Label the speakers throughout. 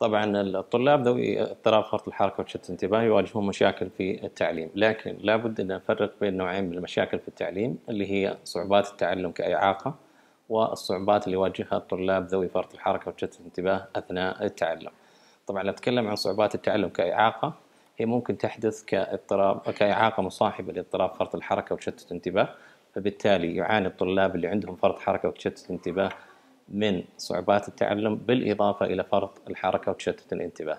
Speaker 1: طبعا الطلاب ذوي اضطراب فرط الحركة وتشتت الانتباه يواجهون مشاكل في التعليم لكن لابد أن نفرق بين نوعين من المشاكل في التعليم اللي هي صعوبات التعلم كإعاقة والصعوبات اللي يواجهها الطلاب ذوي فرط الحركة وتشتت الانتباه أثناء التعلم. طبعا نتكلم عن صعوبات التعلم كإعاقة هي ممكن تحدث كاضطراب كإعاقة مصاحبة لاضطراب فرط الحركة وتشتت الانتباه فبالتالي يعاني الطلاب اللي عندهم فرط حركة وتشتت الانتباه من صعوبات التعلم بالإضافة إلى فرط الحركة وتشتت الانتباه.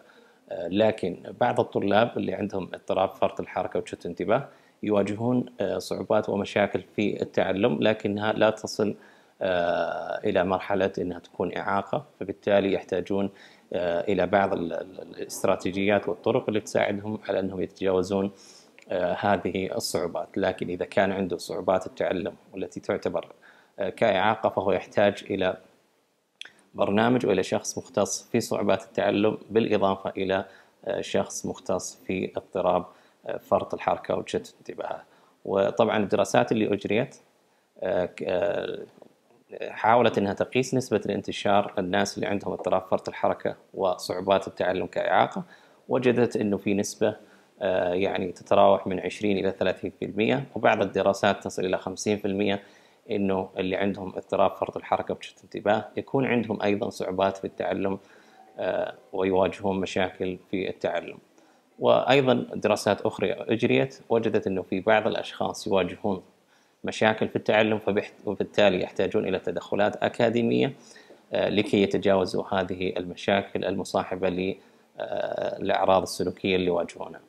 Speaker 1: آه، لكن بعض الطلاب اللي عندهم اضطراب فرط الحركة وتشتت الانتباه يواجهون آه، صعوبات ومشاكل في التعلم لكنها لا تصل آه، إلى مرحلة أنها تكون إعاقة فبالتالي يحتاجون إلى بعض الاستراتيجيات والطرق اللي تساعدهم على أنهم يتجاوزون هذه الصعوبات. لكن إذا كان عنده صعوبات التعلم والتي تعتبر كإعاقة فهو يحتاج إلى برنامج وإلى شخص مختص في صعوبات التعلم بالإضافة إلى آه، شخص مختص في اضطراب آه، فرط الحركة وتشتت الانتباه. وطبعا الدراسات اللي أجريت آه، حاولت إنها تقيس نسبة الانتشار الناس اللي عندهم اضطراب فرط الحركة وصعوبات التعلم كإعاقة وجدت إنه في نسبة يعني تتراوح من 20 إلى 30% وبعض الدراسات تصل إلى 50% إنه اللي عندهم اضطراب فرط الحركة بشتت انتباه يكون عندهم أيضا صعوبات في التعلم آه، ويواجهون مشاكل في التعلم. وأيضا دراسات أخرى أجريت وجدت إنه في بعض الأشخاص يواجهون مشاكل في التعلم وبالتالي يحتاجون إلى تدخلات أكاديمية آه، لكي يتجاوزوا هذه المشاكل المصاحبة للاعراض السلوكية اللي يواجهونها.